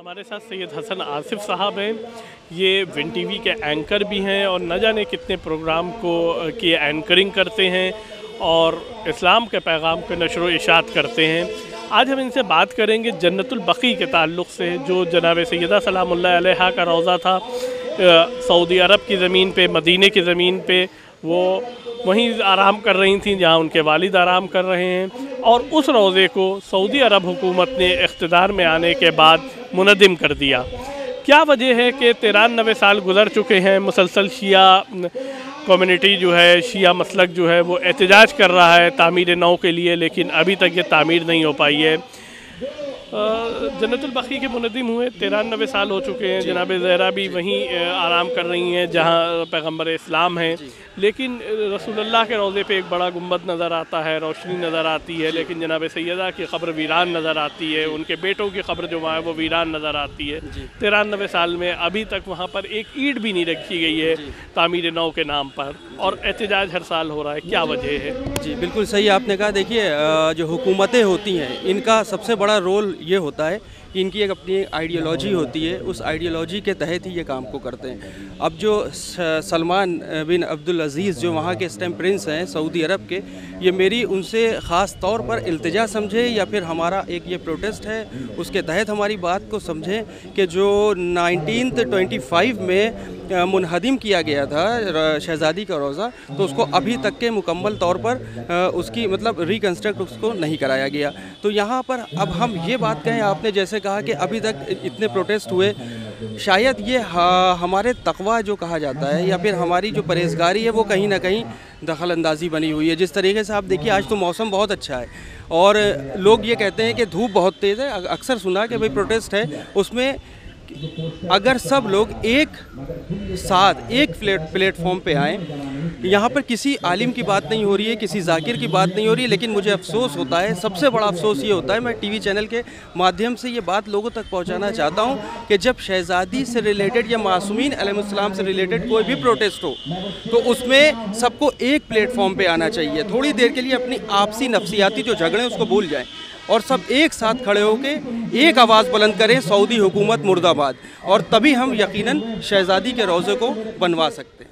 ہمارے ساتھ سید حسن آصف صاحب ہیں۔ یہ ون ٹی وی کے اینکر بھی ہیں اور نہ جانے کتنے پروگرام کو، کی اینکرنگ کرتے ہیں اور اسلام کے پیغام کو نشر و اشاعت کرتے ہیں۔ آج ہم ان سے بات کریں گے جنت البقی کے تعلق سے، جو جناب سیدہ سلام اللہ علیہ کا روزہ تھا۔ سعودی عرب کی زمین پہ، مدینہ کی زمین پہ۔ وہ وہیں آرام کر رہی تھیں جہاں ان کے والد آرام کر رہے ہیں۔ اور اس روزے کو سعودی عرب حکومت نے اقتدار میں آنے کے بعد منظم کر دیا۔ کیا وجہ ہے کہ ترانوے سال گزر چکے ہیں؟ مسلسل شیعہ کمیونٹی جو ہے، شیعہ مسلک جو ہے، وہ احتجاج کر رہا ہے تعمیر نو کے لیے، لیکن ابھی تک یہ تعمیر نہیں ہو پائی ہے۔ جنت البقیع کے منظم ہوئے ترانوے سال ہو چکے ہیں۔ جی۔ جناب زہرہ بھی وہیں آرام کر رہی ہیں جہاں پیغمبر اسلام ہیں۔ جی۔ لیکن رسول اللہ کے روزے پہ ایک بڑا گنبد نظر آتا ہے روشنی نظر آتی ہے۔ لیکن جناب سیدہ کی خبر ویران نظر آتی ہے۔ جی۔ ان کے بیٹوں کی خبر جو وہاں ہے وہ ویران نظر آتی ہے۔ ترانوے سال میں ابھی تک وہاں پر ایک اینٹ بھی نہیں رکھی گئی ہے تعمیر نو کے نام پر۔ اور احتجاج ہر سال ہو رہا ہے۔ کیا وجہ ہے؟ جی بالکل صحیح آپ نے کہا۔ دیکھیے جو حکومتیں ہوتی ہیں ان کا سب سے بڑا رول یہ ہوتا ہے کہ ان کی ایک اپنی آئیڈیالوجی ہوتی ہے، اس آئیڈیالوجی کے تحت ہی یہ کام کو کرتے ہیں۔ اب جو سلمان بن عبدالعزیز جو وہاں کے اسٹیم پرنس ہیں سعودی عرب کے، یہ میری ان سے خاص طور پر التجا سمجھے یا پھر ہمارا ایک یہ پروٹیسٹ ہے، اس کے تحت ہماری بات کو سمجھیں کہ جو نائنٹینتھ ٹوئنٹی فائیو میں منہدم کیا گیا تھا شہزادی کا روزہ، تو اس کو ابھی تک کے مکمل طور پر اس کی مطلب ریکنسٹرکٹ اس کو نہیں کرایا گیا۔ تو یہاں پر اب ہم یہ بات کہیں، آپ نے جیسے کہا کہ ابھی تک اتنے پروٹیسٹ ہوئے۔ شاید یہ ہمارے تقوی جو کہا جاتا ہے، یا پھر ہماری جو پریزگاری ہے، وہ کہیں نہ کہیں دخل اندازی بنی ہوئی ہے۔ جس طریقے سے آپ دیکھیے، آج تو موسم بہت اچھا ہے۔ اور لوگ یہ کہتے ہیں کہ دھوپ بہت تیز ہے۔ اکثر سنا کہ بھئی پروٹیسٹ ہے، اس میں اگر سب لوگ ایک ساتھ، ایک پلیٹ فارم پہ آئیں، یہاں پر کسی عالم کی بات نہیں ہو رہی ہے، کسی ذاکر کی بات نہیں ہو رہی ہے، لیکن مجھے افسوس ہوتا ہے، سب سے بڑا افسوس یہ ہوتا ہے، میں ٹی وی چینل کے مادھیم سے یہ بات لوگوں تک پہنچانا چاہتا ہوں کہ جب شہزادی سے ریلیٹڈ یا معصومین علیہ السلام سے ریلیٹڈ کوئی بھی پروٹیسٹ ہو، تو اس میں سب کو ایک پلیٹ فارم پہ آنا چاہیے۔ تھوڑی دیر کے لیے اپنی آپسی نفسیاتی جو جھگڑے ہیں، اس کو بھول جائیں۔ اور سب ایک ساتھ کھڑے ہو کے ایک آواز بلند کریں سعودی حکومت مرد آباد اور تبھی ہم یقیناً شہزادی کے روزے کو بنوا سکتے ہیں۔